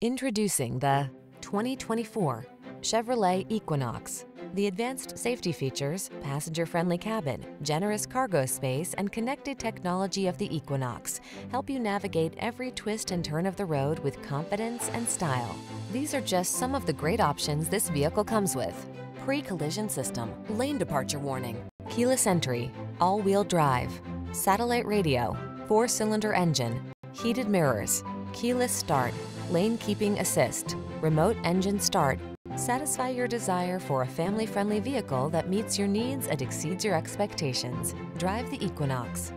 Introducing the 2024 Chevrolet Equinox. The advanced safety features, passenger-friendly cabin, generous cargo space, and connected technology of the Equinox help you navigate every twist and turn of the road with confidence and style. These are just some of the great options this vehicle comes with. Pre-collision system, lane departure warning, keyless entry, all-wheel drive, satellite radio, four-cylinder engine, heated mirrors, keyless start, lane keeping assist, remote engine start, satisfy your desire for a family-friendly vehicle that meets your needs and exceeds your expectations. Drive the Equinox.